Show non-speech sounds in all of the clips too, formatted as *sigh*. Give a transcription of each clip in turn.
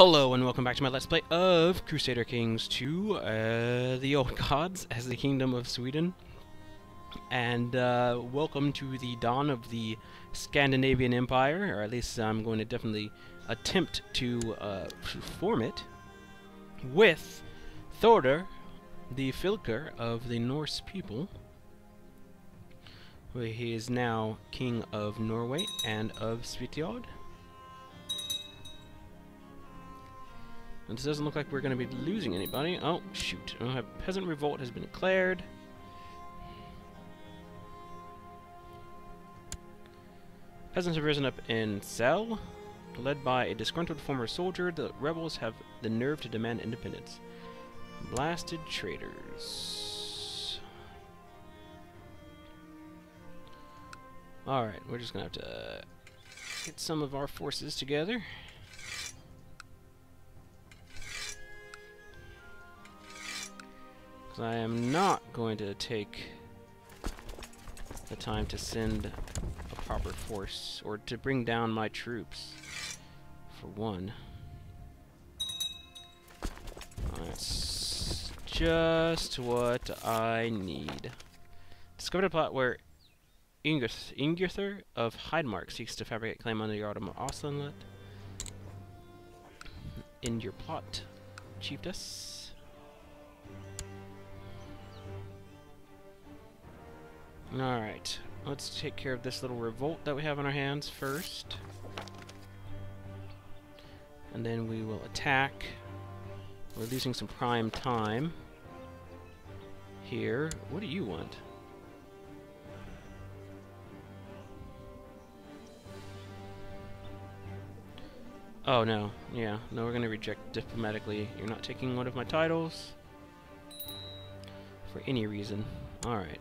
Hello and welcome back to my Let's Play of Crusader Kings 2, uh, The Old Gods as the Kingdom of Sweden. And uh, welcome to the dawn of the Scandinavian Empire, or at least I'm going to definitely attempt to uh, form it, with Thorder, the Fylkir of the Norse people. He is now King of Norway and of Svitjod. This doesn't look like we're going to be losing anybody. Oh, shoot. Oh, peasant revolt has been declared. Peasants have risen up in Cell. Led by a disgruntled former soldier, the rebels have the nerve to demand independence. Blasted traitors. Alright, we're just going to have to get some of our forces together. I am not going to take the time to send a proper force, or to bring down my troops, for one. That's just what I need. Discovered a plot where Ingithur of Heidmark seeks to fabricate claim on the of Oslandet. In your plot, chiefess. Alright, let's take care of this little revolt that we have on our hands first. And then we will attack. We're losing some prime time here. What do you want? Oh, no. Yeah. No, we're going to reject diplomatically. You're not taking one of my titles. For any reason. Alright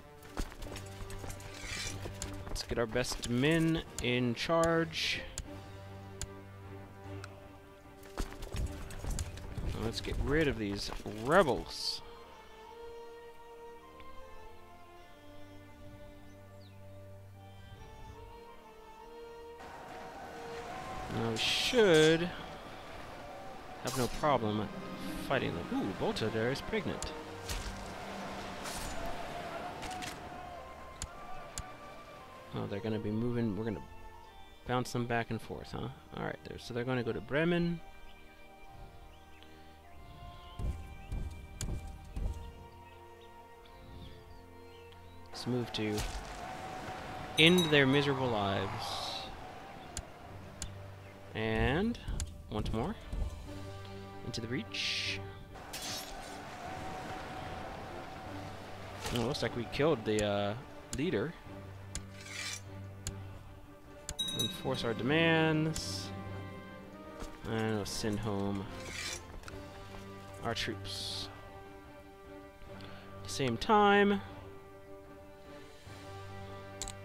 get our best men in charge. Let's get rid of these rebels. Now we should have no problem fighting them. Ooh, Bolta there is pregnant. Oh, they're going to be moving. We're going to bounce them back and forth, huh? Alright, there. so they're going to go to Bremen. Let's move to end their miserable lives. And once more into the breach. Oh, looks like we killed the uh, leader enforce our demands. And we'll send home our troops. At the same time,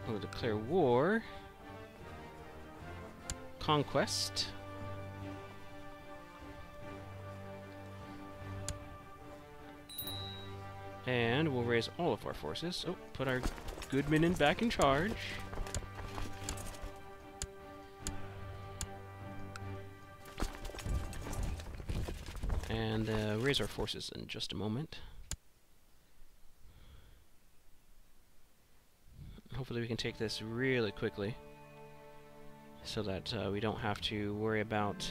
we'll declare war. Conquest. And we'll raise all of our forces. Oh, put our good men in back in charge. And uh, raise our forces in just a moment. Hopefully we can take this really quickly so that uh, we don't have to worry about...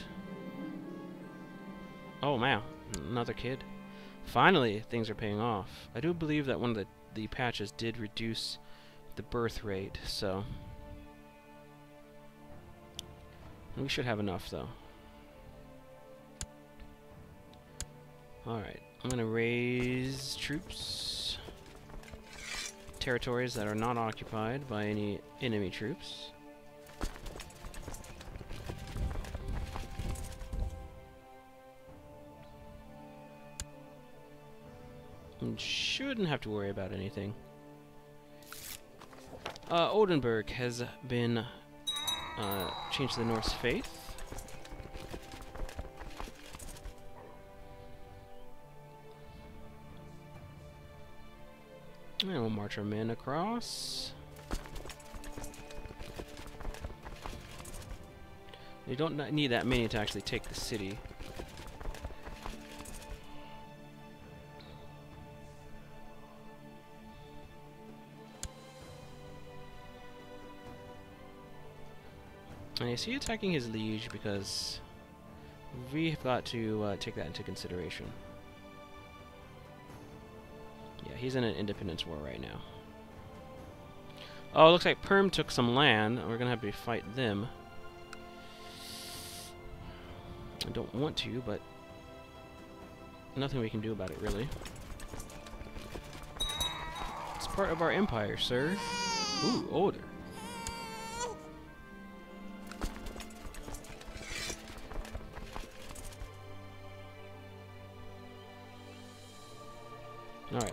Oh, man, another kid. Finally, things are paying off. I do believe that one of the, the patches did reduce the birth rate, so... We should have enough, though. Alright, I'm gonna raise troops. Territories that are not occupied by any enemy troops. And shouldn't have to worry about anything. Uh, Oldenburg has been uh, changed to the Norse faith. And we'll march our men across. You don't need that many to actually take the city. And is he attacking his liege because we've got to uh, take that into consideration. He's in an independence war right now. Oh, looks like Perm took some land. We're gonna have to fight them. I don't want to, but nothing we can do about it, really. It's part of our empire, sir. Ooh, older.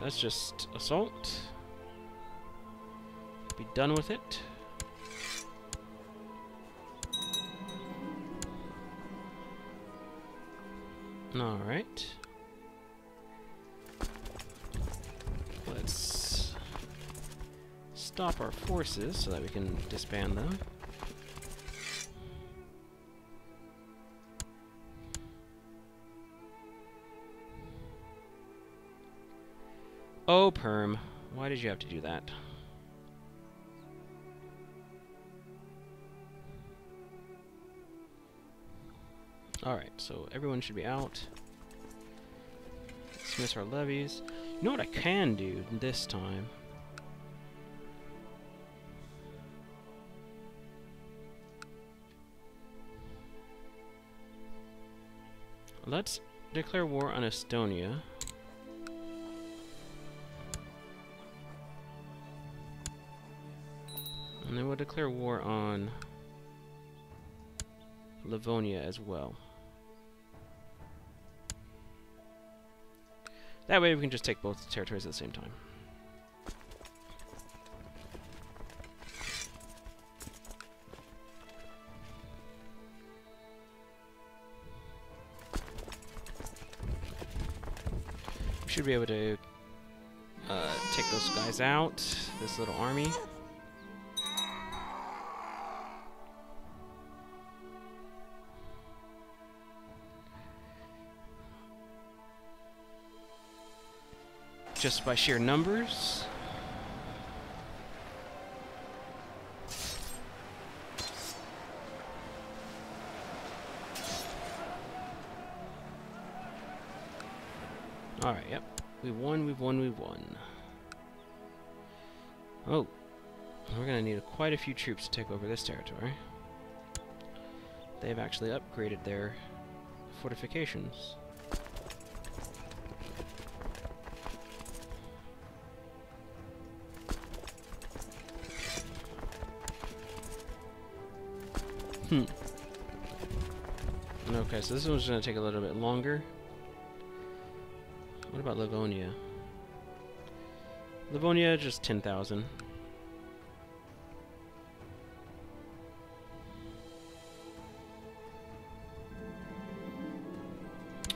Alright, let's just assault. Be done with it. Alright. Let's stop our forces so that we can disband them. Oh, Perm. Why did you have to do that? Alright, so everyone should be out. Dismiss our levies. You know what I can do this time? Let's declare war on Estonia. And then we'll declare war on Livonia as well. That way we can just take both territories at the same time. We should be able to uh, take those guys out, this little army. Just by sheer numbers. Alright, yep. We won, we won, we won. Oh. We're gonna need quite a few troops to take over this territory. They've actually upgraded their fortifications. Hmm. Okay, so this one's going to take a little bit longer. What about Livonia? Livonia, just 10,000.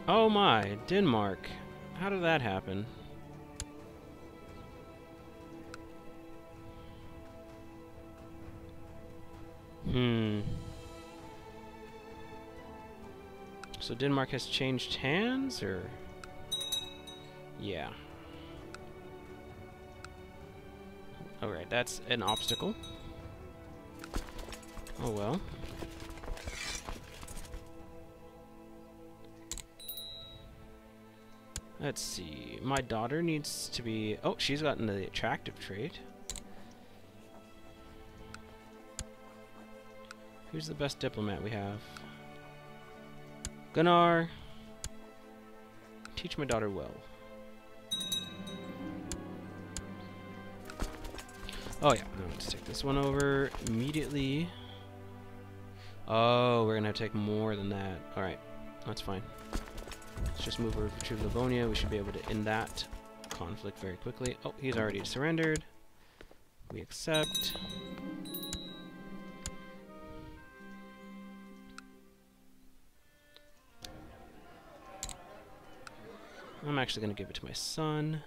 Oh my, Denmark. How did that happen? Hmm. So Denmark has changed hands, or? Yeah. Alright, that's an obstacle. Oh well. Let's see. My daughter needs to be... Oh, she's gotten the attractive trait. Who's the best diplomat we have? Gunnar. Teach my daughter well. Oh yeah, let's take this one over immediately. Oh, we're gonna have to take more than that. Alright, that's fine. Let's just move over to Livonia. We should be able to end that conflict very quickly. Oh, he's already surrendered. We accept. I'm actually going to give it to my son.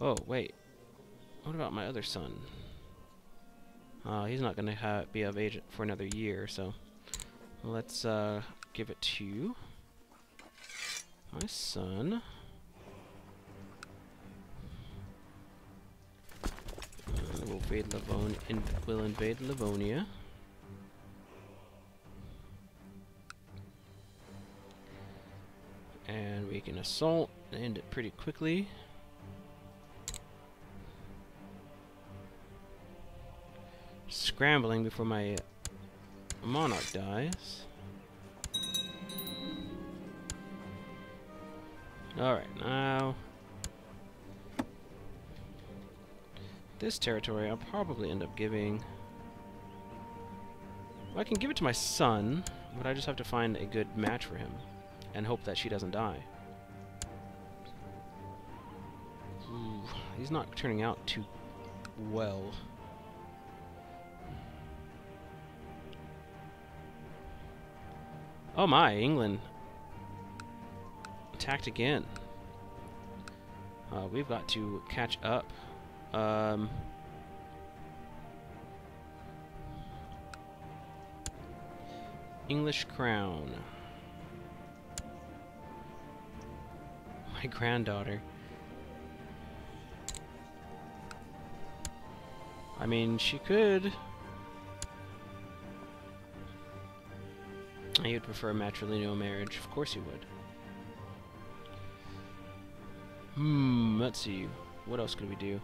Oh, wait. what about my other son? Uh, he's not going to be of age for another year, so let's uh, give it to my son. Uh, we'll invade, Livon in we'll invade Livonia. Assault and end it pretty quickly. Scrambling before my monarch dies. Alright, now... This territory I'll probably end up giving... Well, I can give it to my son, but I just have to find a good match for him and hope that she doesn't die. He's not turning out too well. Oh my, England attacked again. Uh, we've got to catch up. Um, English crown. *laughs* my granddaughter. I mean, she could. You'd prefer a matrilineal marriage. Of course you would. Hmm, let's see. What else could we do?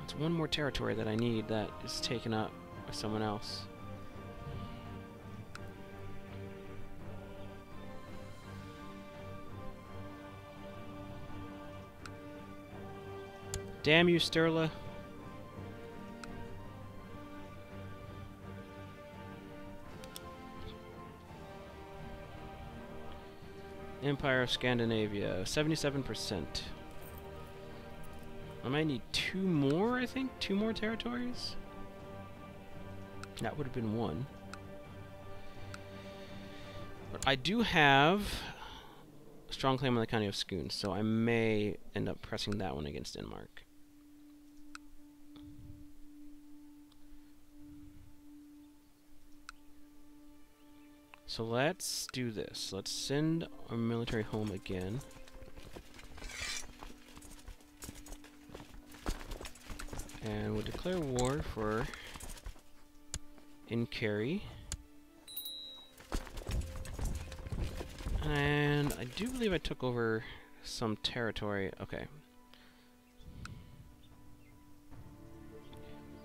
That's one more territory that I need that is taken up by someone else. Damn you, Sturla. Empire of Scandinavia, 77%. I might need two more, I think? Two more territories? That would have been one. But I do have a strong claim on the county of Skåne, so I may end up pressing that one against Denmark. So let's do this. Let's send our military home again. And we'll declare war for Inkerry. And I do believe I took over some territory. Okay.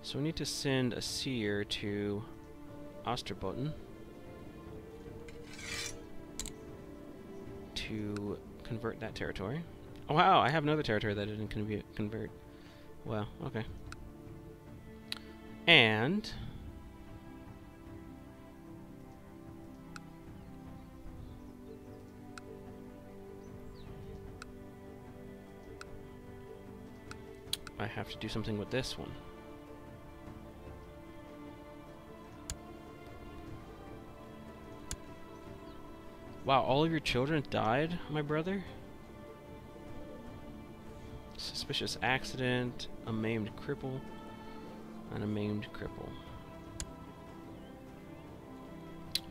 So we need to send a seer to Osterbotten. To convert that territory. Oh, wow, I have another territory that I didn't convert. Well, okay. And... I have to do something with this one. Wow, all of your children died, my brother? Suspicious accident, a maimed cripple, and a maimed cripple.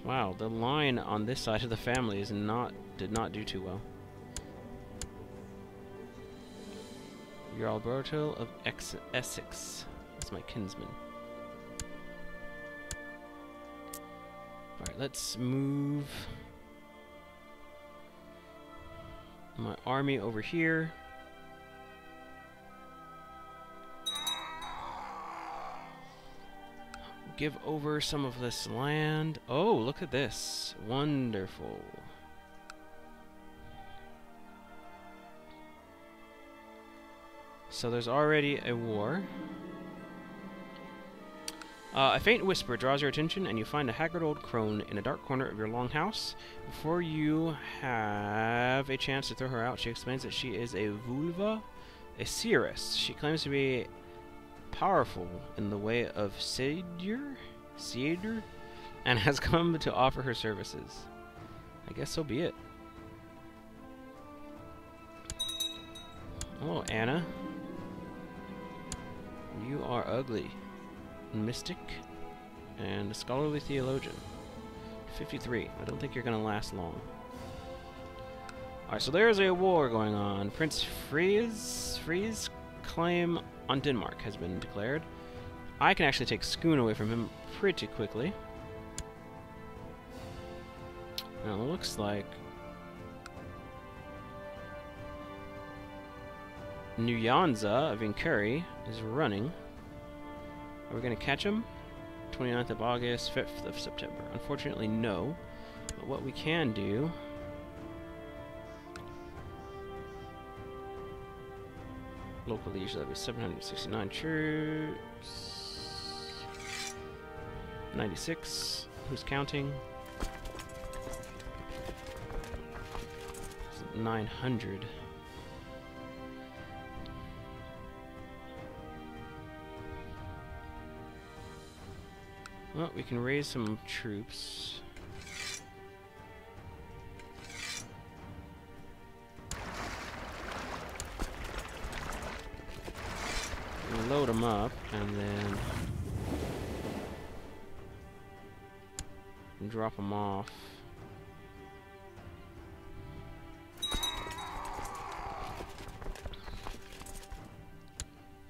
Wow, the line on this side of the family is not did not do too well. You're Alberto of Ex Essex. That's my kinsman. Alright, let's move my army over here. Give over some of this land. Oh, look at this. Wonderful. So there's already a war. Uh, a faint whisper draws your attention, and you find a haggard old crone in a dark corner of your longhouse. Before you have a chance to throw her out, she explains that she is a völva, a seeress. She claims to be powerful in the way of Seder, Seder, and *laughs* has come to offer her services. I guess so be it. Hello, Anna. You are ugly. Mystic and a scholarly theologian. 53. I don't think you're going to last long. Alright, so there's a war going on. Prince Freeze claim on Denmark has been declared. I can actually take Skåne away from him pretty quickly. Now it looks like Nyanza of Inkuri is running. Are we going to catch him? 29th of August, 5th of September. Unfortunately, no. But what we can do... Local liege levy 769 troops. 96. Who's counting? 900. Well, we can raise some troops. Load them up, and then drop them off.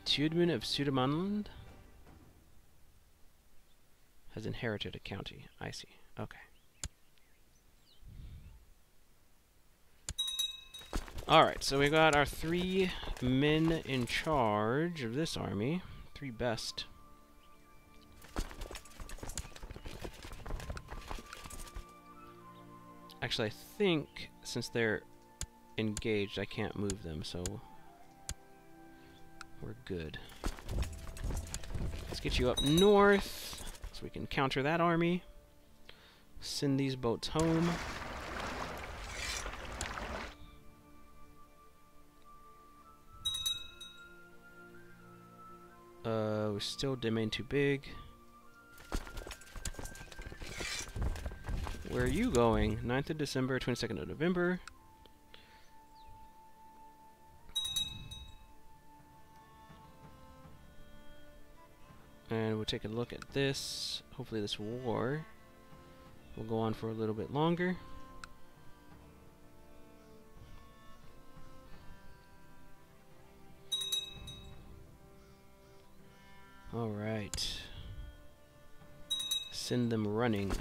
Tudman of Sudermanland? Has inherited a county. I see. Okay. Alright, so we got our three men in charge of this army. Three best. Actually, I think since they're engaged, I can't move them, so we're good. Let's get you up north we can counter that army. Send these boats home. Uh, we're still domain too big. Where are you going? 9th of December, 22nd of November. And we'll take a look at this. Hopefully this war will go on for a little bit longer. Alright. Send them running.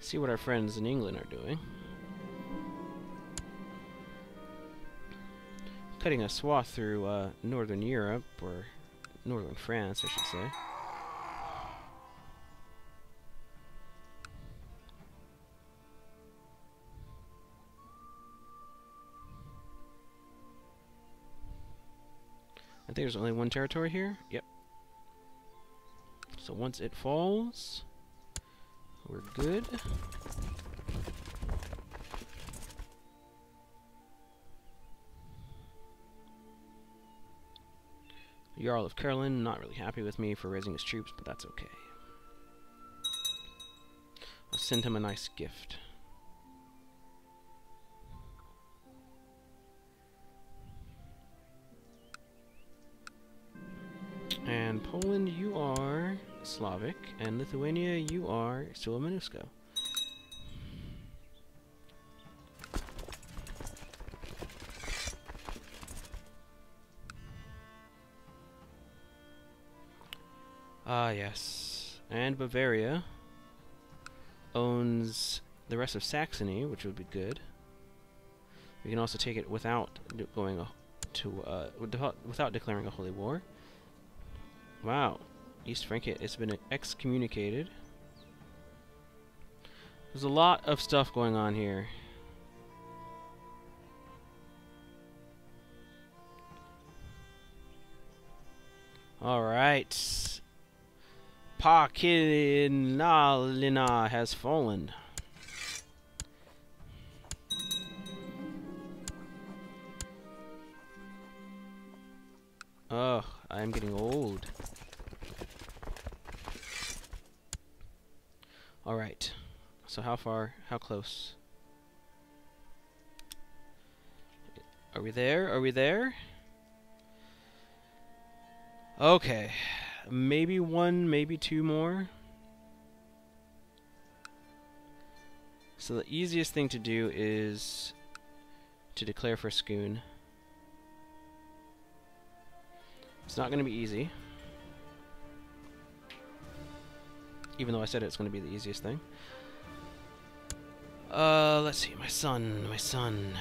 See what our friends in England are doing. Cutting a swath through uh, northern Europe, or northern France, I should say. I think there's only one territory here. Yep. So once it falls, we're good. Jarl of Kurland, not really happy with me for raising his troops, but that's okay. I'll send him a nice gift. And Poland, you are Slavic, and Lithuania, you are. Ah, yes. And Bavaria owns the rest of Saxony, which would be good. We can also take it without going to uh, without declaring a holy war. Wow, East Francia has been excommunicated. There's a lot of stuff going on here. All right. Pakinalina has fallen. Oh, I'm getting old. Alright. So how far, how close? Are we there? Are we there? Okay. Maybe one, maybe two more. So the easiest thing to do is to declare for Skåne. It's not going to be easy. Even though I said it's going to be the easiest thing. Uh, let's see. My son. My son.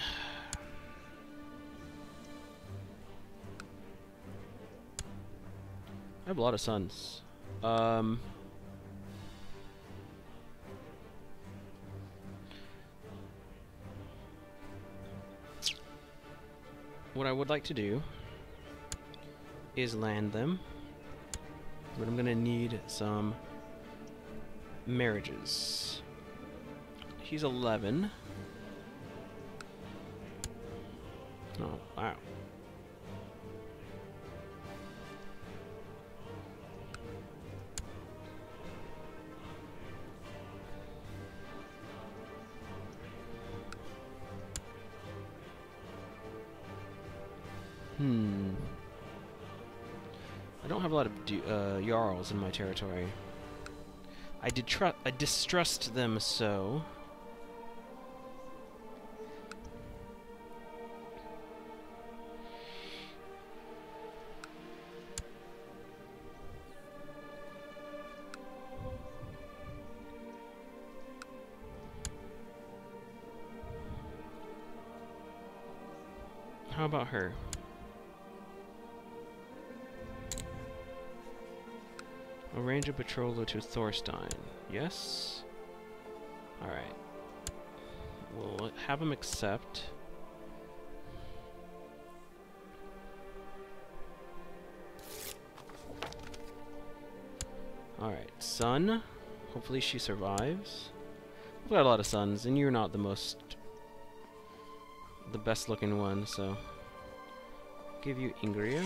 Have a lot of sons. Um... What I would like to do is land them. But I'm gonna need some marriages. He's 11. Oh, wow. Hmm. I don't have a lot of uh, Jarls in my territory. I I distrust them so. How about her? Arrange a patroller to Thorstein. Yes? Alright. We'll have him accept. Alright, son. Hopefully she survives. We've got a lot of sons, and you're not the most... the best looking one, so... Give you Ingria.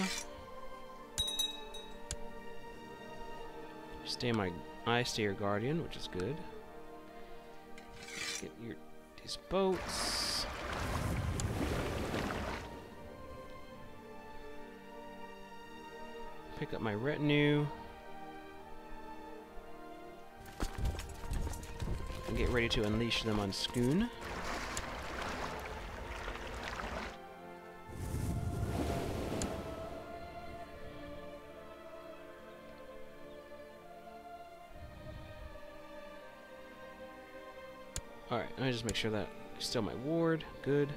Stay my I stay your guardian, which is good. Get your these boats. Pick up my retinue. And get ready to unleash them on Skåne. Make sure that still my ward. Good.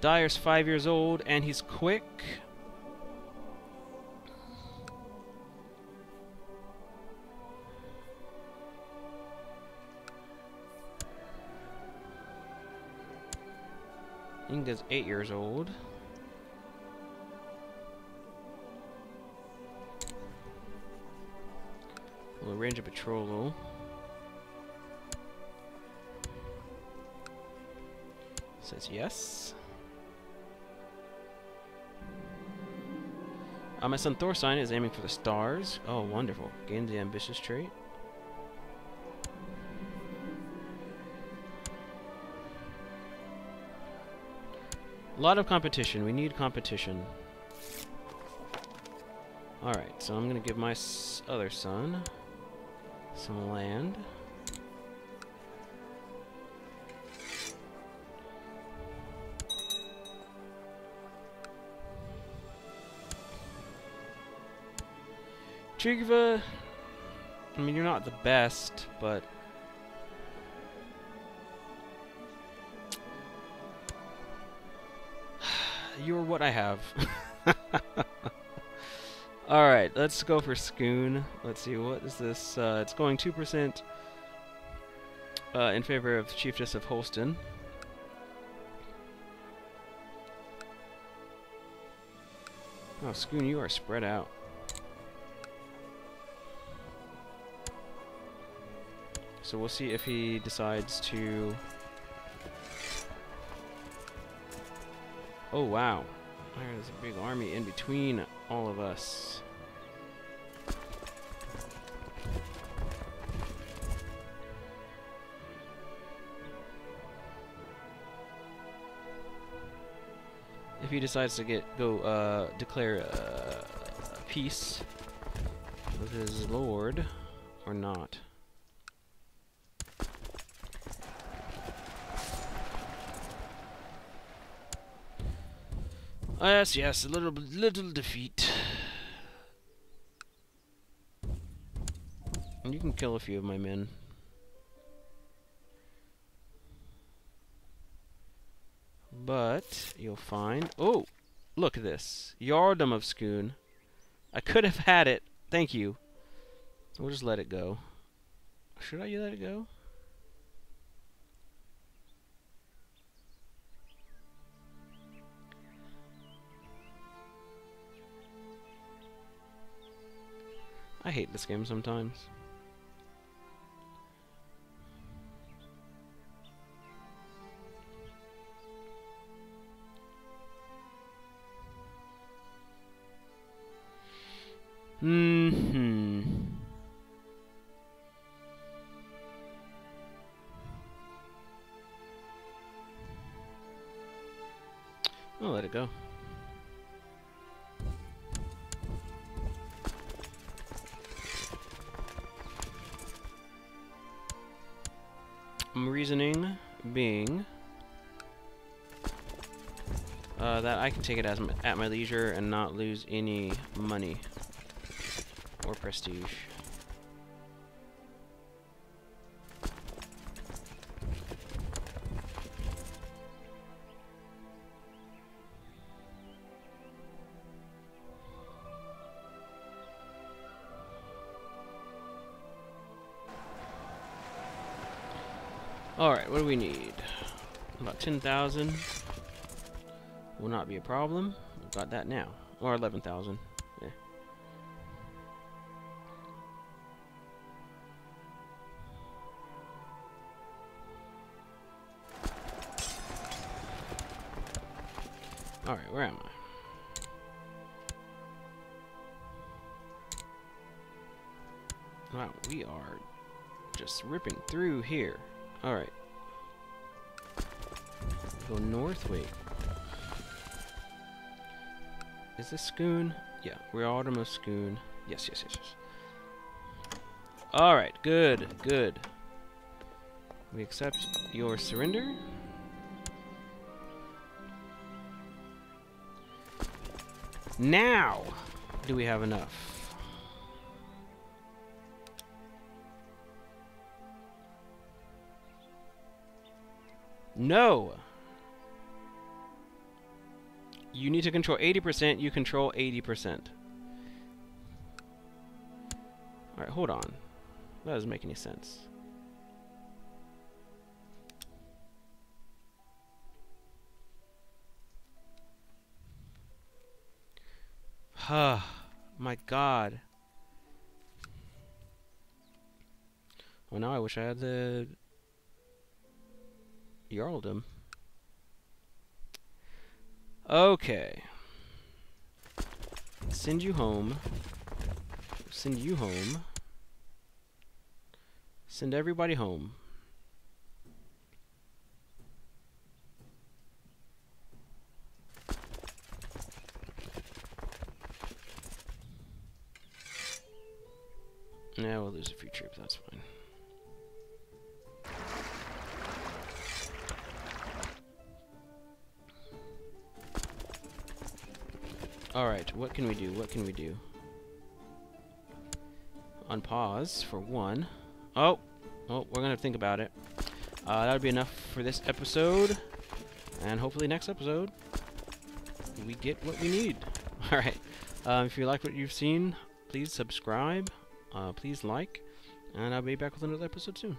Dyer's five years old, and he's quick. Inga's eight years old. We'll arrange a patrol. Says yes. Uh, my son Thorstein is aiming for the stars. Oh, wonderful. Gain the ambitious trait. A lot of competition. We need competition. Alright, so I'm going to give my other son some land. Trigva, I mean, you're not the best, but... *sighs* you're what I have. *laughs* Alright, let's go for Skåne. Let's see, what is this? Uh, it's going 2% uh, in favor of Chiefess of Holston. Oh, Skåne, you are spread out. So we'll see if he decides to... Oh, wow. There's a big army in between all of us. if he decides to get go uh, declare uh, peace with his lord or not. Oh, yes, yes, a little little defeat. You can kill a few of my men. But you'll find oh, look at this Jarldom of Skåne. I could have had it. Thank you. We'll just let it go. Should I let it go? I hate this game sometimes. Hmm. hmm. I'll let it go. Take it as at my leisure and not lose any money or prestige. Alright, what do we need? About 10,000. Will not be a problem. We've got that now. Or 11,000. Yeah. Alright, where am I? Wow, we are just ripping through here. Alright. Go north, wait. Is this Skåne? Yeah, we're Autumn of Schoon. Yes, yes, yes, yes. Alright, good, good. We accept your surrender. Now, do we have enough? No! You need to control 80%, you control 80%. Alright, hold on. That doesn't make any sense. Ah, my god. Well, now I wish I had the Jarldom. Okay. Send you home. Send you home. Send everybody home. Yeah, we'll lose a few troops, that's fine. Can we do? What can we do? On pause, for one. Oh! Oh, we're gonna think about it. Uh, that'll be enough for this episode. And hopefully next episode, we get what we need. *laughs* Alright. Um, if you like what you've seen, please subscribe. Uh, please like. And I'll be back with another episode soon.